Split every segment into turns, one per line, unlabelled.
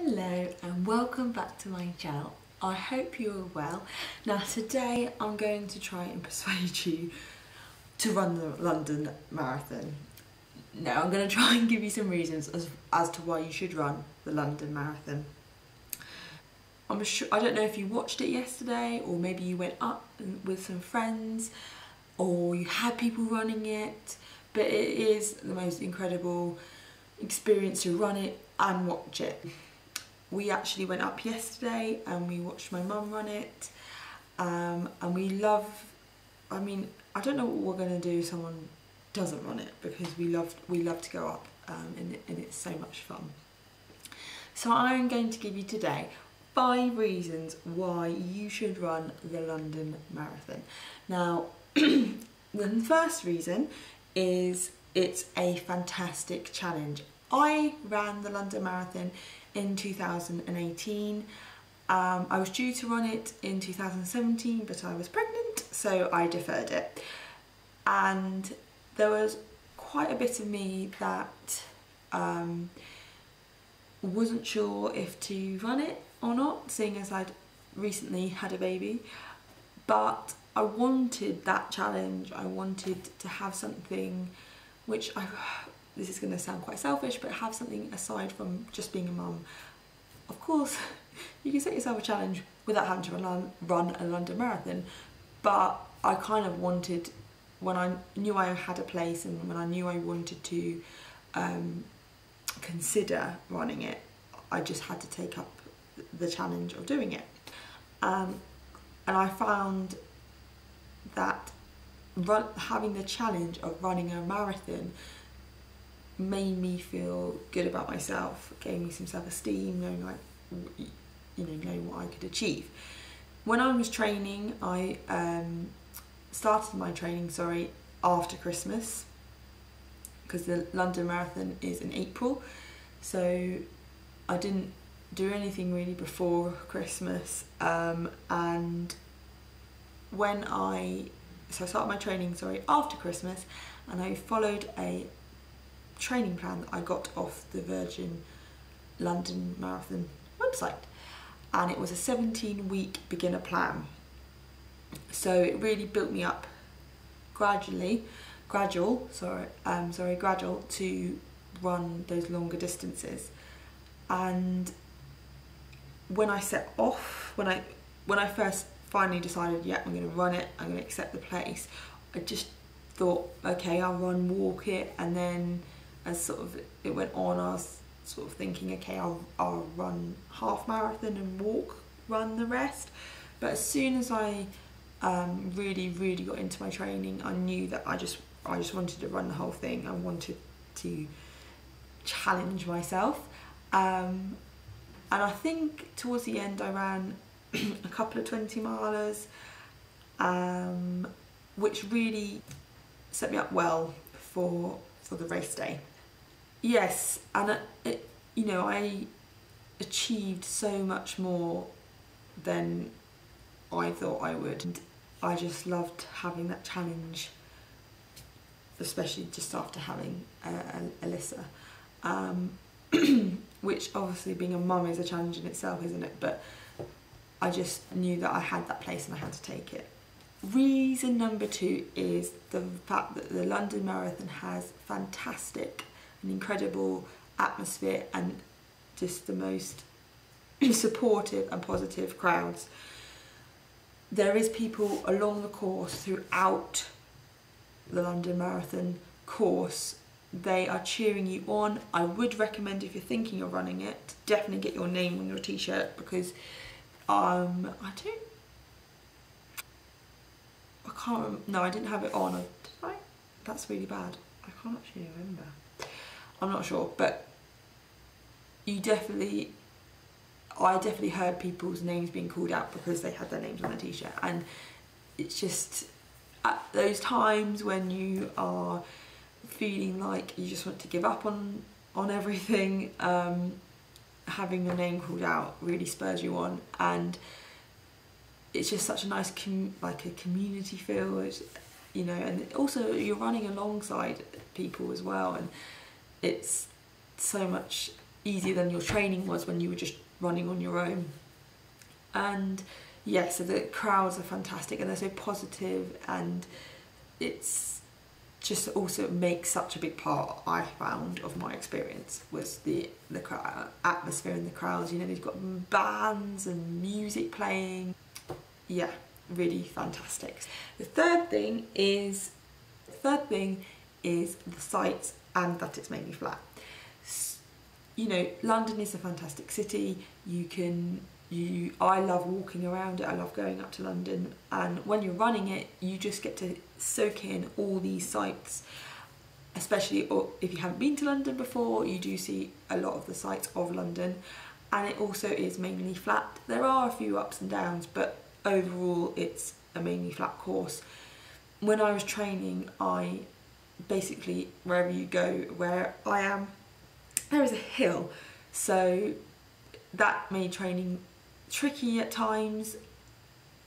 Hello and welcome back to my channel. I hope you're well. Now today I'm going to try and persuade you to run the London Marathon. Now I'm going to try and give you some reasons as, as to why you should run the London Marathon. I'm sure, I don't know if you watched it yesterday or maybe you went up with some friends or you had people running it but it is the most incredible experience to run it and watch it. We actually went up yesterday and we watched my mum run it um, and we love, I mean, I don't know what we're going to do if someone doesn't run it because we love, we love to go up um, and, and it's so much fun. So I'm going to give you today five reasons why you should run the London Marathon. Now, the first reason is it's a fantastic challenge. I ran the London Marathon in 2018. Um, I was due to run it in 2017, but I was pregnant, so I deferred it. And there was quite a bit of me that um, wasn't sure if to run it or not, seeing as I'd recently had a baby. But I wanted that challenge. I wanted to have something which I, this is going to sound quite selfish, but have something aside from just being a mum. Of course, you can set yourself a challenge without having to run, run a London Marathon, but I kind of wanted, when I knew I had a place and when I knew I wanted to um, consider running it, I just had to take up the challenge of doing it. Um, and I found that run, having the challenge of running a marathon made me feel good about myself, gave me some self-esteem, knowing like, you know, knowing what I could achieve. When I was training, I um, started my training, sorry, after Christmas, because the London Marathon is in April, so I didn't do anything really before Christmas, um, and when I so I started my training sorry after Christmas and I followed a training plan that I got off the Virgin London Marathon website. And it was a 17 week beginner plan. So it really built me up gradually gradual sorry um sorry gradual to run those longer distances. And when I set off when I when I first finally decided yeah I'm going to run it I'm going to accept the place I just thought okay I'll run walk it and then as sort of it went on I was sort of thinking okay I'll, I'll run half marathon and walk run the rest. But as soon as I um, really really got into my training I knew that I just I just wanted to run the whole thing. I wanted to challenge myself. Um, and I think towards the end I ran a couple of 20 milers um, which really set me up well for for the race day yes and it, it, you know I achieved so much more than I thought I would. And I just loved having that challenge especially just after having uh, Alyssa. Um, which obviously being a mum is a challenge in itself isn't it? But I just knew that I had that place and I had to take it. Reason number two is the fact that the London Marathon has fantastic and incredible atmosphere and just the most supportive and positive crowds. There is people along the course throughout the London Marathon course. They are cheering you on. I would recommend if you're thinking of running it, definitely get your name on your t-shirt because um, I don't, I can't, no, I didn't have it on. Did I? That's really bad. I can't actually remember. I'm not sure, but you definitely, I definitely heard people's names being called out because they had their names on their t-shirt. And it's just at those times when you are feeling like you just want to give up on on everything um, having your name called out really spurs you on. And it's just such a nice like a community feel it's, you know and also you're running alongside people as well. And it's so much easier than your training was when you were just running on your own. And yeah, so the crowds are fantastic and they're so positive and it's just also makes such a big part I found of my experience was the the atmosphere in the crowds you know they've got bands and music playing yeah really fantastic the third thing is the third thing is the sights and that it's mainly flat. You know London is a fantastic city. You can you I love walking around it. I love going up to London. And when you're running it you just get to soak in all these sights especially if you haven't been to London before you do see a lot of the sights of London. And it also is mainly flat. There are a few ups and downs but overall it's a mainly flat course. When I was training I basically wherever you go where I am there is a hill. So that made training tricky at times,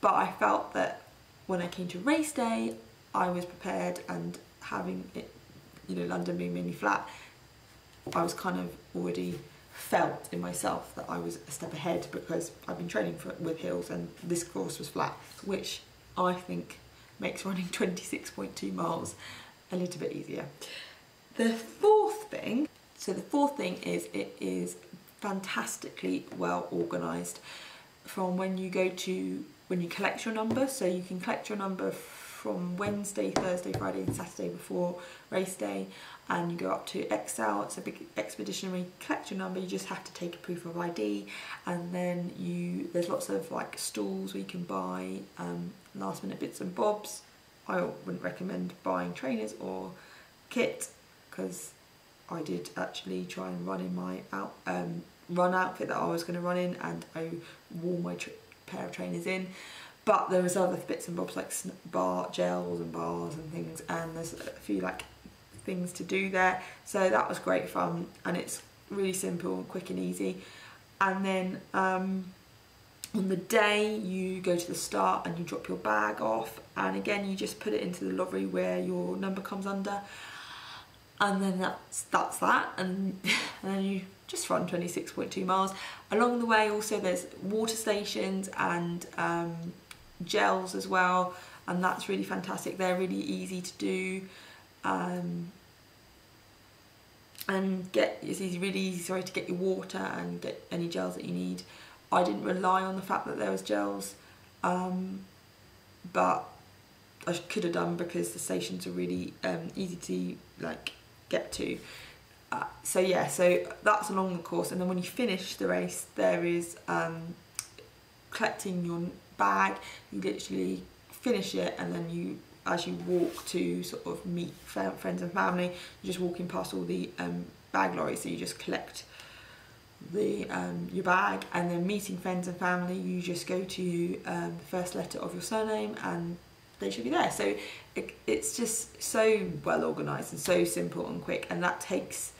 but I felt that when I came to race day, I was prepared and having it, you know, London being mainly flat, I was kind of already felt in myself that I was a step ahead because I've been training for, with hills and this course was flat, which I think makes running 26.2 miles a little bit easier. The fourth thing, so the fourth thing is it is fantastically well organised from when you go to when you collect your number so you can collect your number from Wednesday, Thursday, Friday and Saturday before race day and you go up to Excel, it's a big expedition where you collect your number, you just have to take a proof of ID and then you there's lots of like stalls where you can buy um, last minute bits and bobs. I wouldn't recommend buying trainers or kit because I did actually try and run in my out um, run outfit that I was going to run in and I wore my pair of trainers in. But there was other bits and bobs like bar gels and bars and things and there's a few like things to do there. So that was great fun and it's really simple quick and easy. And then um, on the day you go to the start and you drop your bag off and again you just put it into the lorry where your number comes under. And then that's that's that and, and then you just run 26.2 miles. Along the way also there's water stations and um, gels as well and that's really fantastic. They're really easy to do um, and get it's easy really easy sorry to get your water and get any gels that you need I didn't rely on the fact that there was gels um, but I could have done because the stations are really um, easy to like get to. Uh, so yeah, so that's along the course and then when you finish the race there is um, collecting your bag, you literally finish it and then you as you walk to sort of meet friends and family, you're just walking past all the um, bag lorries so you just collect the um, your bag and then meeting friends and family you just go to um, the first letter of your surname and they should be there. So it, it's just so well organised and so simple and quick and that takes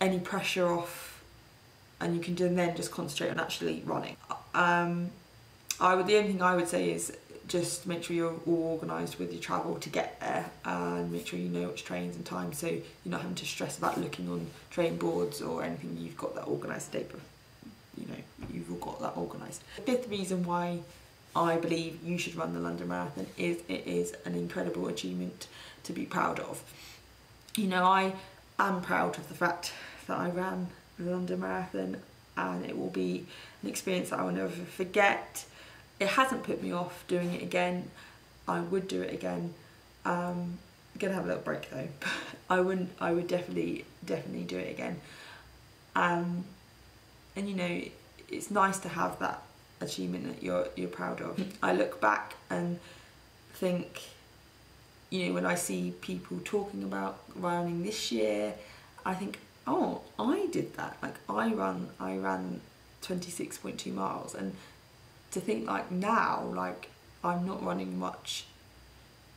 any pressure off and you can then just concentrate on actually running. Um, I would, the only thing I would say is just make sure you're all organised with your travel to get there and make sure you know which trains and times so you're not having to stress about looking on train boards or anything you've got that organised today you know you've all got that organised. Fifth reason why I believe you should run the London Marathon is it is an incredible achievement to be proud of. You know, I am proud of the fact that I ran the London Marathon and it will be an experience that I will never forget. It hasn't put me off doing it again. I would do it again. Um, I'm gonna have a little break though. I wouldn't. I would definitely, definitely do it again. Um, and you know, it's nice to have that achievement that you're you're proud of. I look back and think, you know, when I see people talking about running this year, I think, oh, I did that. Like I run, I ran 26.2 miles, and to think like now, like I'm not running much.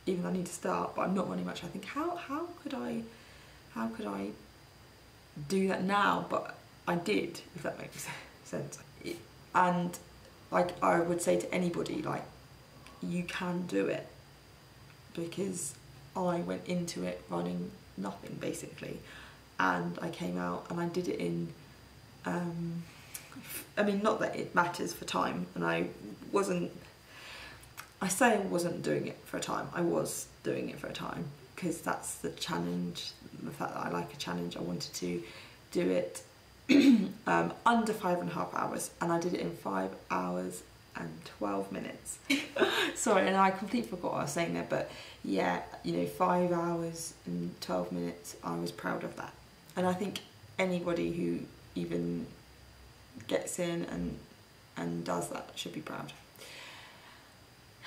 Even though I need to start, but I'm not running much. I think how how could I, how could I do that now? But I did, if that makes sense. And like I would say to anybody like you can do it because I went into it running nothing basically and I came out and I did it in um, I mean not that it matters for time and I wasn't I say I wasn't doing it for a time I was doing it for a time because that's the challenge the fact that I like a challenge I wanted to do it um, under five and a half hours and I did it in five hours and 12 minutes. Sorry, and I completely forgot what I was saying there, but yeah, you know, five hours and 12 minutes, I was proud of that. And I think anybody who even gets in and, and does that should be proud.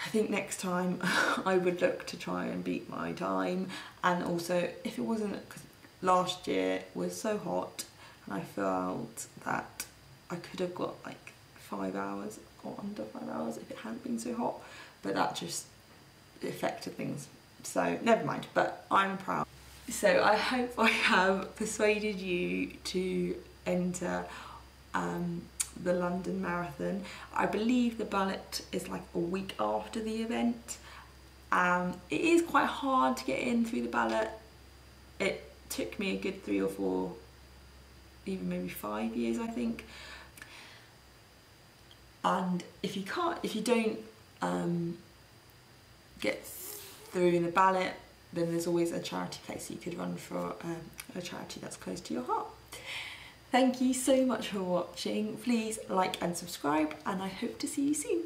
I think next time I would look to try and beat my time. And also if it wasn't, because last year was so hot and I felt that I could have got like five hours or under five hours if it hadn't been so hot. But that just affected things. So never mind. But I'm proud. So I hope I have persuaded you to enter um, the London Marathon. I believe the ballot is like a week after the event. Um, it is quite hard to get in through the ballot it took me a good three or four even maybe five years I think. And if you can't if you don't um, get through in the ballot then there's always a charity place you could run for um, a charity that's close to your heart thank you so much for watching. Please like and subscribe and I hope to see you soon